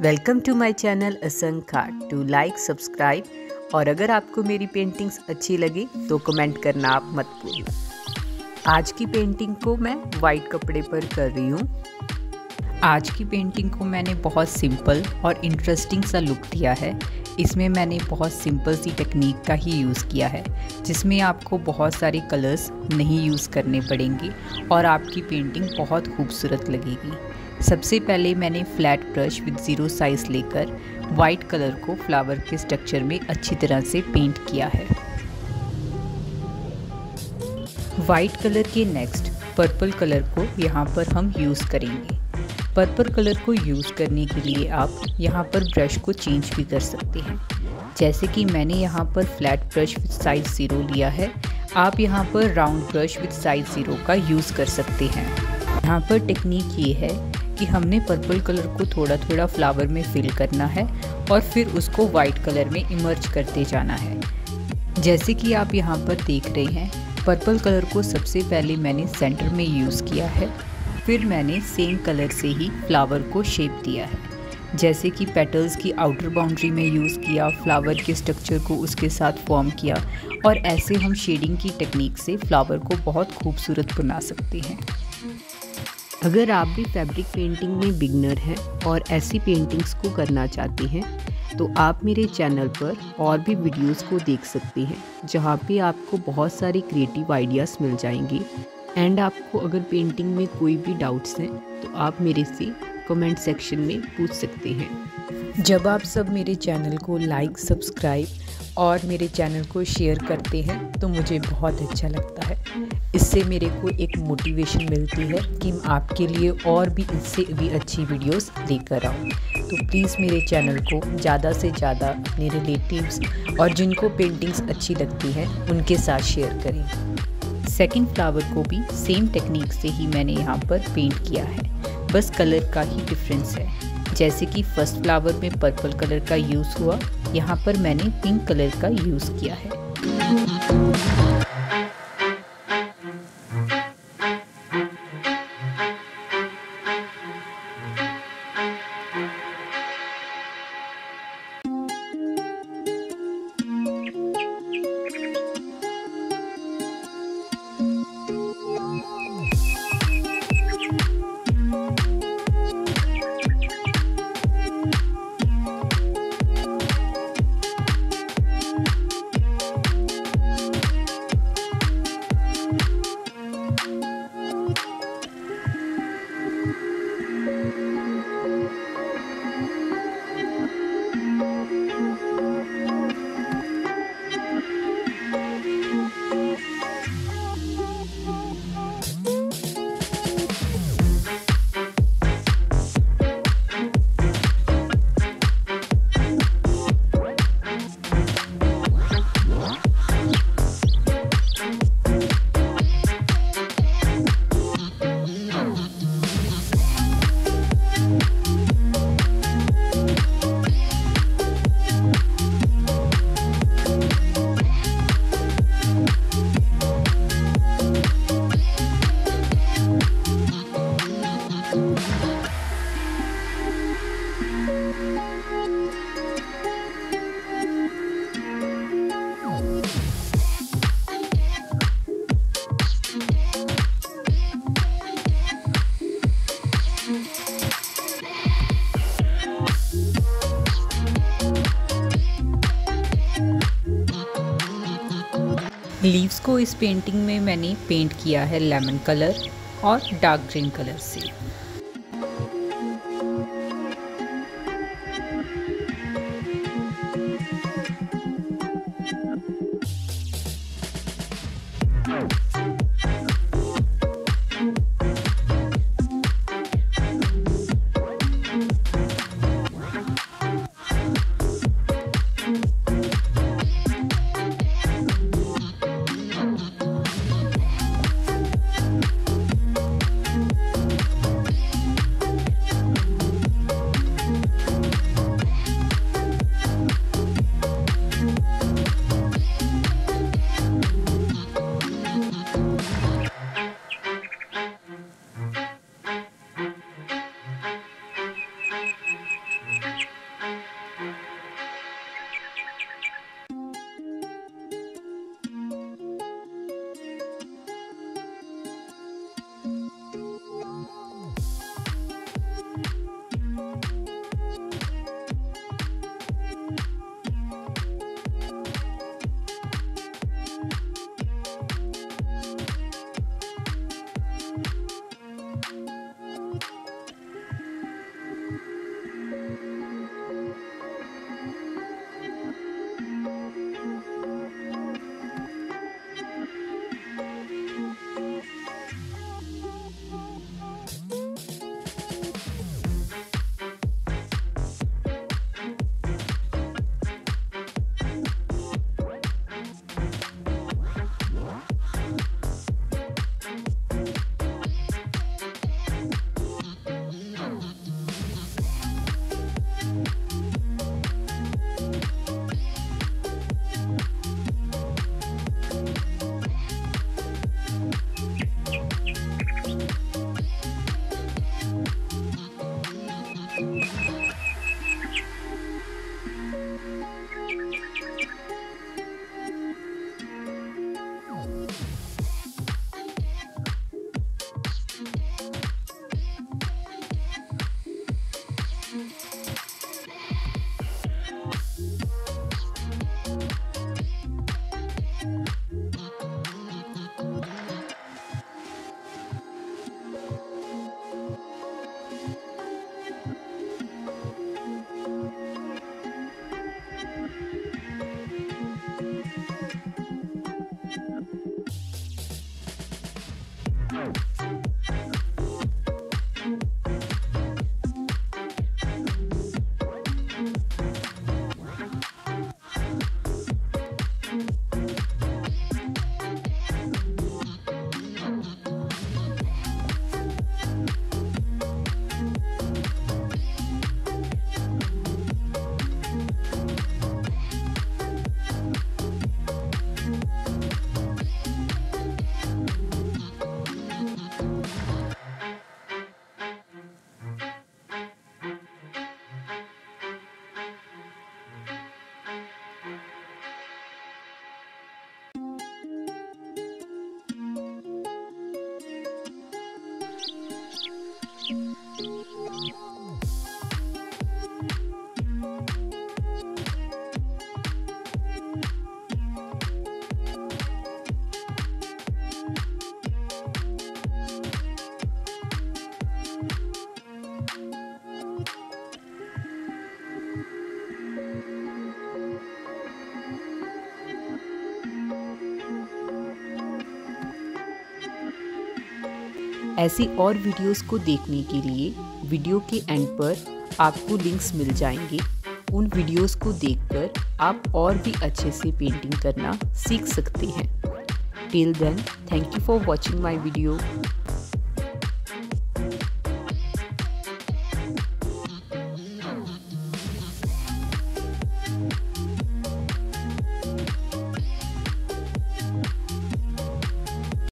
Welcome to my channel असंग to like subscribe और अगर आपको मेरी पेंटिंग्स अच्छी लगी तो कमेंट करना आप मत भूलना आज की पेंटिंग को मैं वाइट कपड़े पर कर रही हूँ। आज की पेंटिंग को मैंने बहुत सिंपल और इंटरेस्टिंग सा लुक दिया है। इसमें मैंने बहुत सिंपल सी टेक्निक का ही यूज़ किया है, जिसमें आपको बहुत सारे कलर्स नहीं यूज़ करने पड़ेंगे और आपकी पेंटिंग बहुत खूबसूरत लगेगी। सबसे पहले मैंने flat brush with zero size लेकर वाइट कलर को फ्लावर के स्ट्रक्चर में अच्छी तरह से पेंट किया है। वाइट कलर के नेक्स्ट पर्पल कलर को यहाँ पर हम यूज़ करेंगे। पर्पल कलर को यूज़ करने के लिए आप यहाँ पर ब्रश को चेंज भी कर सकते हैं। जैसे कि मैंने यहाँ पर flat brush with size zero लिया है, आप यहाँ पर round brush with size zero का यूज़ कर सकते हैं। यहाँ पर टेक्निक ये है कि हमने पर्पल कलर को थोड़ा थोड़ा फ्लावर में फिल करना है और फिर उसको वाइट कलर में इमर्ज करते जाना है। जैसे कि आप यहाँ पर देख रहे हैं पर्पल कलर को सबसे पहले मैंने सेंटर में यूज़ किया है, फिर मैंने सेम कलर से ही फ्लावर को शेप दिया है। जैसे कि पेटल्स की आउटर बाउंड्री में यूज़ किया फ्लावर के स्ट्रक्चर को उसके साथ फॉर्म किया और ऐसे हम शेडिंग की टेक्निक से फ्लावर को बहुत खूबसूरत बना सकते हैं। अगर आप भी फैब्रिक पेंटिंग में बिगनर हैं और ऐसी पेंटिंग्स को करना चाहते हैं तो आप मेरे चैनल पर और भी वीडियोस को देख सकते हैं, जहाँ पे आपको बहुत सारे क्रिएटिव आइडियाज़ मिल जाएँगे। एंड आपको अगर पेंटिंग में कोई भी डाउट्स हैं तो आप मेरे से कमेंट सेक्शन में पूछ सकते हैं। जब आप सब मेरे चैनल को लाइक सब्सक्राइब और मेरे चैनल को शेयर करते हैं तो मुझे बहुत अच्छा लगता है। इससे मेरे को एक मोटिवेशन मिलती है कि मैं आपके लिए और भी इससे भी अच्छी वीडियोस लेकर आऊँ। तो प्लीज़ मेरे चैनल को ज़्यादा से ज़्यादा अपने रिलेटिव्स और जिनको पेंटिंग्स अच्छी लगती हैं, उनके साथ शेयर करें। सेकंड फ्लावर को भी सेम टेक्निक से ही मैंने यहाँ पर पेंट किया है। बस कलर का ही डिफरेंस है। जैसे कि फ़र्स्ट फ्लावर में पर्पल कलर का यूज़ हुआ, यहाँ पर मैंने पिंक कलर का यूज़ किया है। लीव्स को इस पेंटिंग में मैंने पेंट किया है लेमन कलर और डार्क ग्रीन कलर से। ऐसी और वीडियोस को देखने के लिए वीडियो के एंड पर आपको लिंक्स मिल जाएँगे। उन वीडियोस को देखकर आप और भी अच्छे से पेंटिंग करना सीख सकते हैं। Till then thank you for watching my video